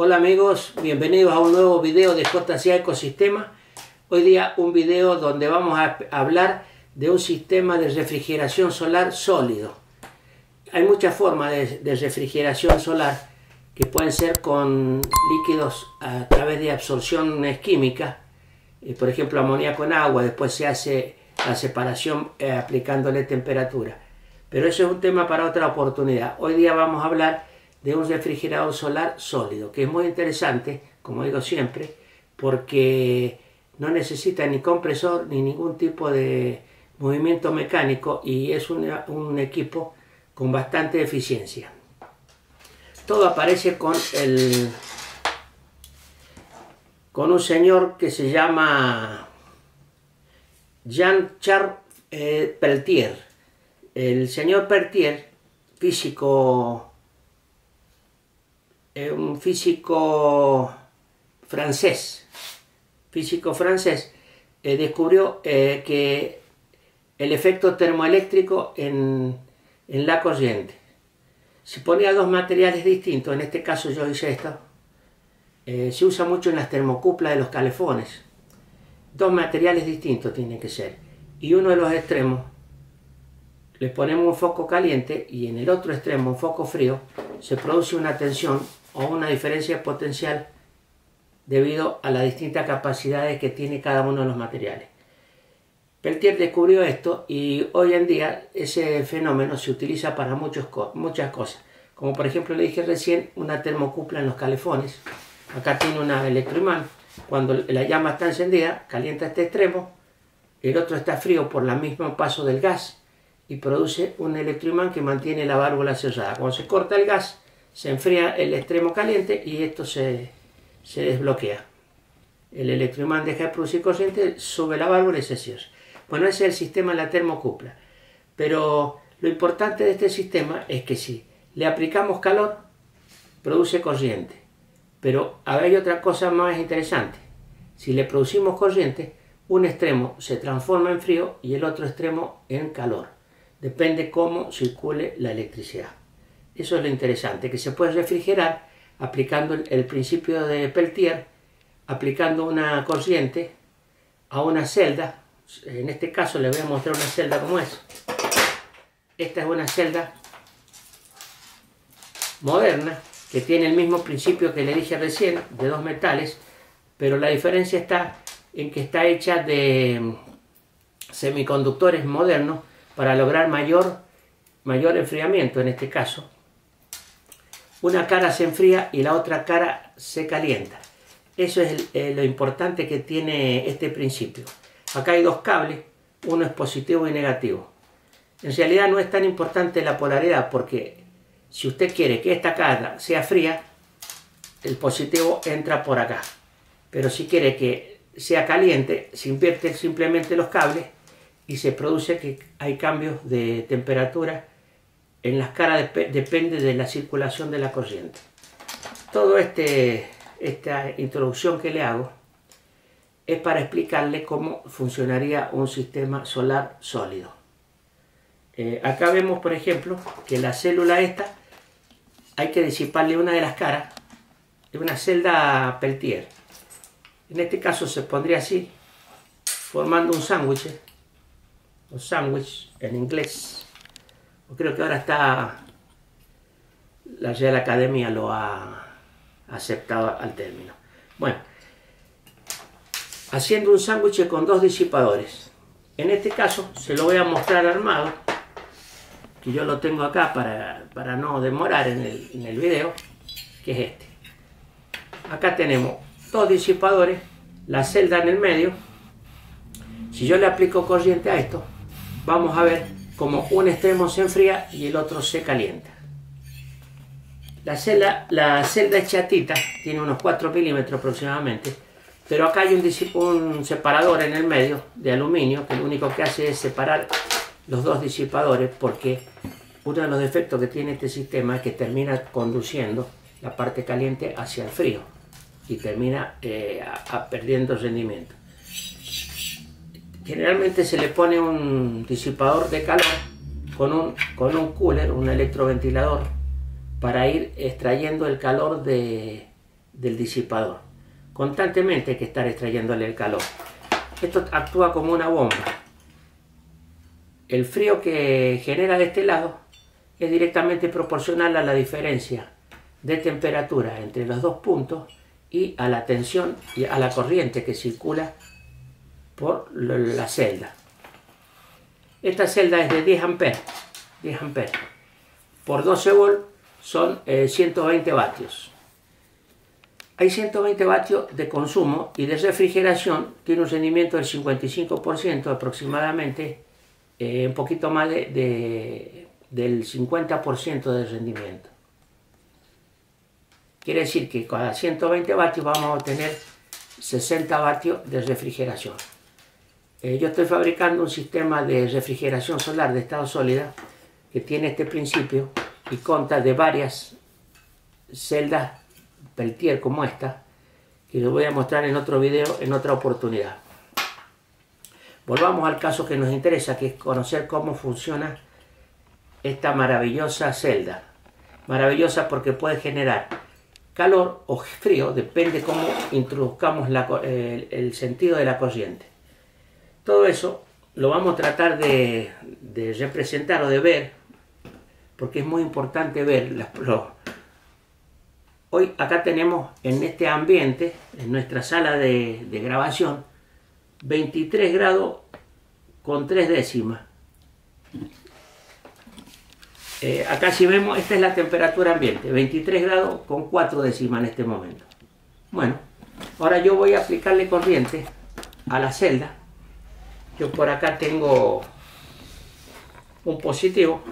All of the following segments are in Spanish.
Hola amigos, bienvenidos a un nuevo video de JCA Ecosistema. Hoy día un video donde vamos a hablar de un sistema de refrigeración solar sólido. Hay muchas formas de, refrigeración solar que pueden ser con líquidos a través de absorción química, eh, por ejemplo amoníaco con agua, después se hace la separación eh, aplicándole temperatura. Pero eso es un tema para otra oportunidad. Hoy día vamos a hablar de un refrigerador solar sólido, que es muy interesante, como digo siempre, porque no necesita ni compresor ni ningún tipo de movimiento mecánico y es un, equipo con bastante eficiencia. Todo aparece con el con un señor que se llama Jean-Charles eh, Peltier. El señor Peltier, físico un físico francés, físico francés, eh, descubrió eh, que el efecto termoeléctrico en, la corriente. Si ponía dos materiales distintos, en este caso yo hice esto, eh, se usa mucho en las termocuplas de los calefones. Dos materiales distintos tienen que ser. Y uno de los extremos le ponemos un foco caliente y en el otro extremo un foco frío, se produce una tensión o una diferencia potencial debido a las distintas capacidades que tiene cada uno de los materiales. Peltier descubrió esto y hoy en día ese fenómeno se utiliza para muchos, muchas cosas. Como por ejemplo le dije recién, una termocupla en los calefones. Acá tiene una electroimán. Cuando la llama está encendida, calienta este extremo, el otro está frío por el mismo paso del gas y produce un electroimán que mantiene la válvula cerrada. Cuando se corta el gas, se enfría el extremo caliente y esto se, desbloquea. El electroimán deja de producir corriente, sube la válvula y se cierra. Bueno, ese es el sistema de la termocupla. Pero lo importante de este sistema es que si le aplicamos calor, produce corriente. Pero hay otra cosa más interesante. Si le producimos corriente, un extremo se transforma en frío y el otro extremo en calor. Depende cómo circule la electricidad. Eso es lo interesante, que se puede refrigerar aplicando el, principio de Peltier, aplicando una corriente a una celda. En este caso les voy a mostrar una celda como es. Esta es una celda moderna que tiene el mismo principio que le dije recién, de dos metales, pero la diferencia está en que está hecha de semiconductores modernos para lograr mayor, mayor enfriamiento en este caso una cara se enfría y la otra cara se calienta. Eso es eh, lo importante que tiene este principio. Acá hay dos cables, uno es positivo y negativo. En realidad no es tan importante la polaridad porque si usted quiere que esta cara sea fría, el positivo entra por acá. Pero si quiere que sea caliente, se invierte simplemente los cables y se produce que hay cambios de temperatura en las caras depende de la circulación de la corriente. Todo este, esta introducción que le hago es para explicarle cómo funcionaría un sistema solar sólido. Eh, acá vemos, por ejemplo, que la célula esta hay que disiparle una de las caras de una celda Peltier. En este caso se pondría así, formando un sándwich, un sándwich en inglés creo que ahora está, la Real Academia lo ha aceptado al término. Bueno, haciendo un sándwich con dos disipadores. En este caso se lo voy a mostrar armado, que yo lo tengo acá para, no demorar en el, en el video, que es este. Acá tenemos dos disipadores, la celda en el medio. Si yo le aplico corriente a esto, vamos a ver como un extremo se enfría y el otro se calienta. La celda, la celda es chatita, tiene unos 4 milímetros aproximadamente, pero acá hay un, un separador en el medio de aluminio que lo único que hace es separar los dos disipadores porque uno de los defectos que tiene este sistema es que termina conduciendo la parte caliente hacia el frío y termina eh, perdiendo rendimiento. Generalmente se le pone un disipador de calor con un, con un cooler, un electroventilador, para ir extrayendo el calor de, del disipador. Constantemente hay que estar extrayéndole el calor. Esto actúa como una bomba. El frío que genera de este lado es directamente proporcional a la diferencia de temperatura entre los dos puntos y a la tensión y a la corriente que circula por la celda. Esta celda es de 10 amperes, 10 amperes. Por 12 volts son 120 eh, vatios. Hay 120 vatios de consumo y de refrigeración tiene un rendimiento del 55% aproximadamente, eh, un poquito más de, del 50% de rendimiento. Quiere decir que cada 120 vatios vamos a obtener 60 vatios de refrigeración. Eh, yo estoy fabricando un sistema de refrigeración solar de estado sólida que tiene este principio y consta de varias celdas Peltier como esta, que les voy a mostrar en otro video en otra oportunidad. Volvamos al caso que nos interesa, que es conocer cómo funciona esta maravillosa celda. Maravillosa porque puede generar calor o frío, depende cómo introduzcamos el, sentido de la corriente. Todo eso lo vamos a tratar de, representar o de ver, porque es muy importante ver las, Hoy acá tenemos en este ambiente, en nuestra sala de, grabación, 23 grados con 3 décimas. Eh, acá si vemos, esta es la temperatura ambiente, 23 grados con 4 décimas en este momento. Bueno, ahora yo voy a aplicarle corriente a la celda. Yo por acá tengo un positivo,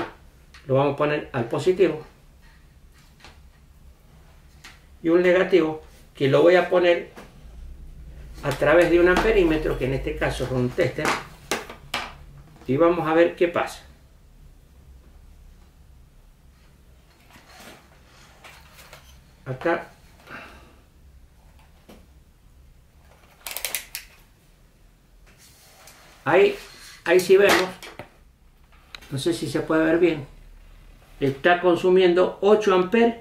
lo vamos a poner al positivo. Y un negativo que lo voy a poner a través de un amperímetro, que en este caso es un tester, y vamos a ver qué pasa. Acá Ahí, ahí sí vemos, no sé si se puede ver bien, está consumiendo 8 amperes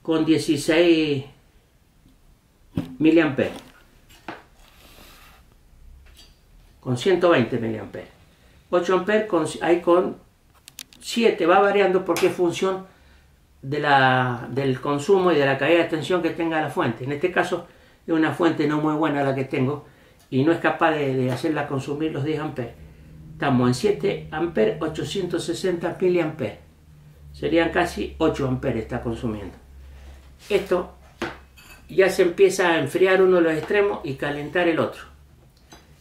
con 16 miliamperes. Con 120 miliamperes. 8 amperes con, hay con 7, va variando porque es función de la, del consumo y de la caída de tensión que tenga la fuente. En este caso es una fuente no muy buena la que tengo y no es capaz de, hacerla consumir los 10 amperes. Estamos en 7 amperes, 860 miliamperes. Serían casi 8 amperes está consumiendo. Esto ya se empieza a enfriar uno de los extremos y calentar el otro.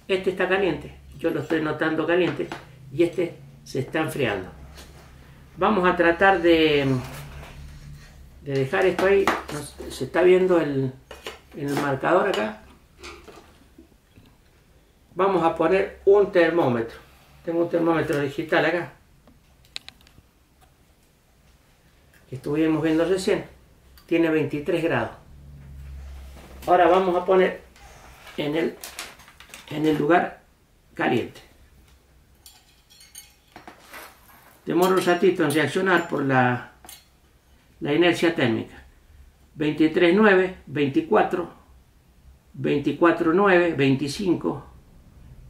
Este está caliente, yo lo estoy notando caliente y este se está enfriando. Vamos a tratar de, de dejar esto ahí. Se está viendo el, el marcador acá. Vamos a poner un termómetro. Tengo un termómetro digital acá. Que estuvimos viendo recién tiene 23 grados. Ahora vamos a poner en el, en el lugar caliente. Demora un ratito en reaccionar por la, la inercia térmica. 23.9, 24, 24.9, 25,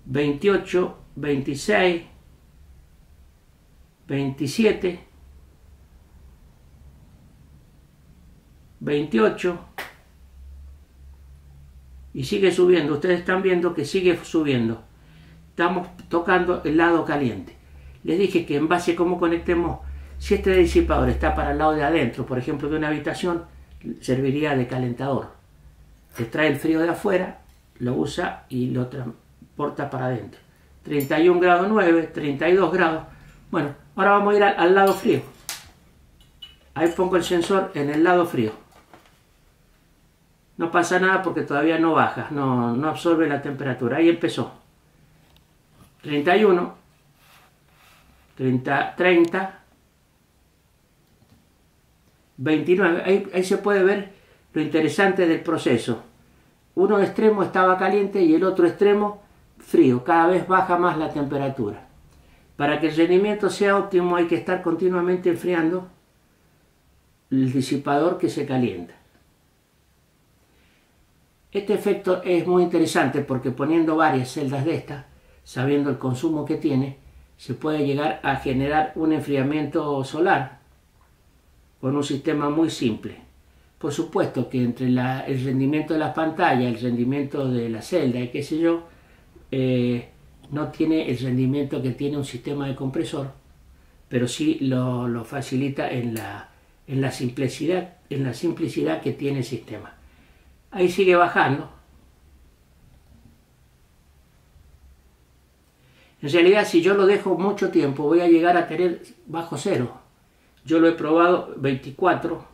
28, 26, 27, 28 y sigue subiendo. Ustedes están viendo que sigue subiendo. Estamos tocando el lado caliente. Les dije que en base a cómo conectemos, si este disipador está para el lado de adentro, por ejemplo de una habitación, serviría de calentador. Extrae el frío de afuera, lo usa y lo transporta para adentro. 31 grados 9, 32 grados. Bueno, ahora vamos a ir al, al lado frío. Ahí pongo el sensor en el lado frío no pasa nada porque todavía no baja, no, no absorbe la temperatura. Ahí empezó. 31, 30, 30 29. Ahí, ahí se puede ver lo interesante del proceso. Uno extremo estaba caliente y el otro extremo frío. Cada vez baja más la temperatura. Para que el rendimiento sea óptimo hay que estar continuamente enfriando el disipador que se calienta. Este efecto es muy interesante porque poniendo varias celdas de estas, sabiendo el consumo que tiene, se puede llegar a generar un enfriamiento solar con un sistema muy simple. Por supuesto que entre el rendimiento de la pantalla, el rendimiento de la celda y qué sé yo, eh, no tiene el rendimiento que tiene un sistema de compresor, pero sí lo, facilita en la, en la, simplicidad, en la simplicidad que tiene el sistema. Ahí sigue bajando. En realidad, si yo lo dejo mucho tiempo, voy a llegar a tener bajo cero. Yo lo he probado 24,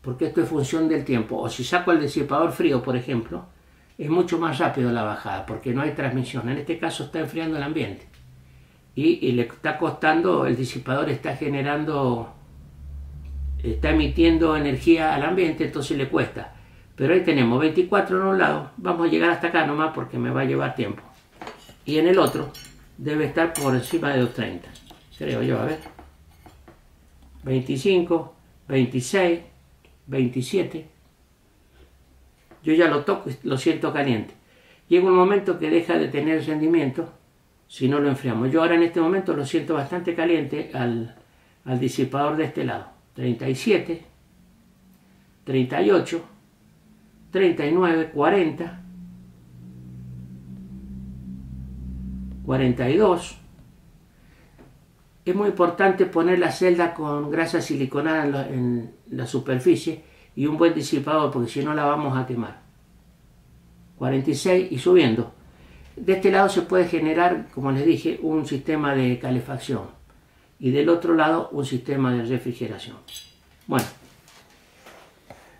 porque esto es función del tiempo. O si saco el disipador frío, por ejemplo, es mucho más rápido la bajada, porque no hay transmisión. En este caso está enfriando el ambiente. Y, le está costando, el disipador está generando, está emitiendo energía al ambiente, entonces le cuesta. Pero ahí tenemos 24 en un lado, vamos a llegar hasta acá nomás porque me va a llevar tiempo. Y en el otro debe estar por encima de 230 creo yo, a ver. 25, 26, 27. Yo ya lo toco y lo siento caliente. Llega un momento que deja de tener rendimiento si no lo enfriamos. Yo ahora en este momento lo siento bastante caliente al, al disipador de este lado. 37, 38, 39, 40, 42, es muy importante poner la celda con grasa siliconada en la, superficie y un buen disipador porque si no la vamos a quemar. 46 y subiendo. De este lado se puede generar, como les dije, un sistema de calefacción y del otro lado un sistema de refrigeración. Bueno,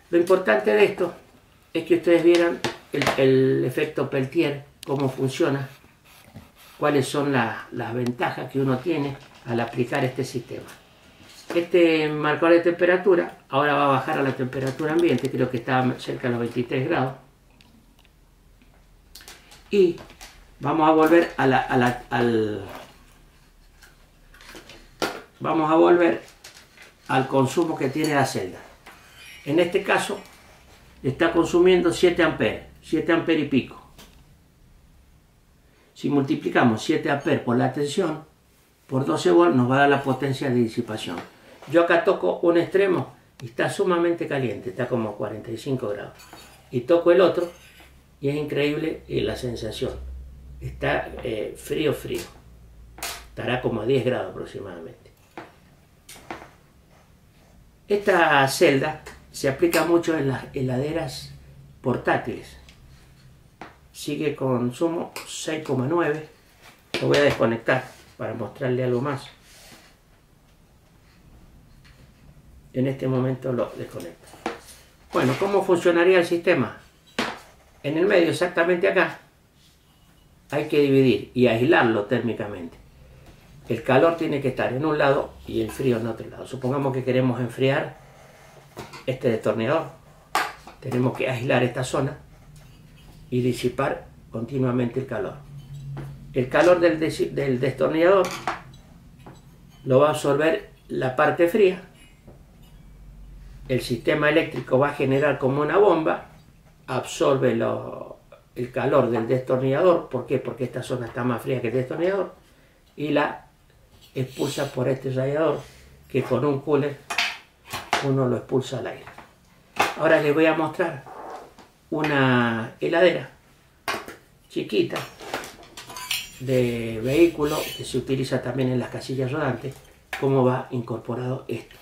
lo importante de esto es que ustedes vieran el, efecto Peltier, cómo funciona, cuáles son las ventajas que uno tiene al aplicar este sistema. Este marcador de temperatura ahora va a bajar a la temperatura ambiente, creo que está cerca de los 23 grados. Y vamos a volver a la, al vamos a volver al consumo que tiene la celda. En este caso está consumiendo 7 amperes, 7 amperes y pico. Si multiplicamos 7 amperes por la tensión, por 12 volts nos va a dar la potencia de disipación. Yo acá toco un extremo y está sumamente caliente, está como 45 grados. Y toco el otro y es increíble eh, la sensación. Está eh, frío, frío. Estará como a 10 grados aproximadamente. Esta celda se aplica mucho en las heladeras portátiles. Sigue con sumo 6,9. Lo voy a desconectar para mostrarle algo más. En este momento lo desconecto. Bueno, ¿cómo funcionaría el sistema? En el medio, exactamente acá, hay que dividir y aislarlo térmicamente. El calor tiene que estar en un lado y el frío en otro lado. Supongamos que queremos enfriar este destornillador. Tenemos que aislar esta zona y disipar continuamente el calor el calor del, destornillador lo va a absorber la parte fría, el sistema eléctrico va a generar como una bomba, absorbe el calor del destornillador. Porque esta zona está más fría que el destornillador, y la expulsa por este radiador, que con un cooler uno lo expulsa al aire. Ahora les voy a mostrar una heladera chiquita de vehículo que se utiliza también en las casillas rodantes, cómo va incorporado esto.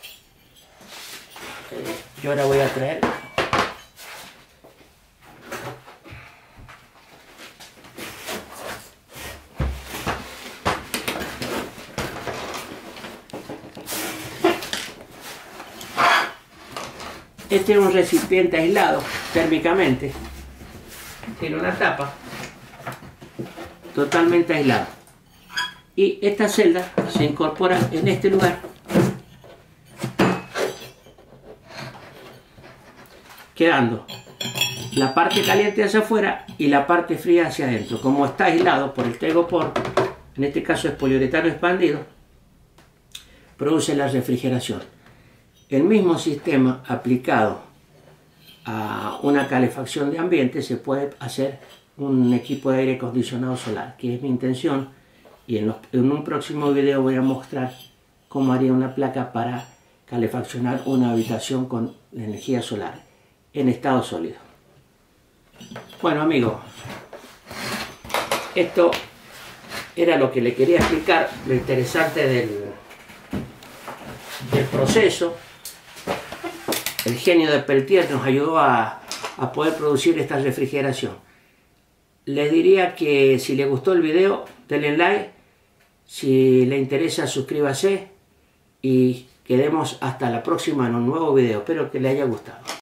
Yo ahora voy a traer Este es un recipiente aislado térmicamente. Tiene una tapa totalmente aislado. Y esta celda se incorpora en este lugar. Quedando la parte caliente hacia afuera y la parte fría hacia adentro. Como está aislado por el tegopor, en este caso es poliuretano expandido, produce la refrigeración. El mismo sistema aplicado a una calefacción de ambiente se puede hacer un equipo de aire acondicionado solar, que es mi intención. Y en, en un próximo video voy a mostrar cómo haría una placa para calefaccionar una habitación con energía solar en estado sólido. Bueno amigos, esto era lo que le quería explicar, lo interesante del, del proceso. El genio de Peltier nos ayudó a, a poder producir esta refrigeración. Les diría que si le gustó el video, denle like. Si le interesa, suscríbase. Y quedemos hasta la próxima en un nuevo video. Espero que le haya gustado.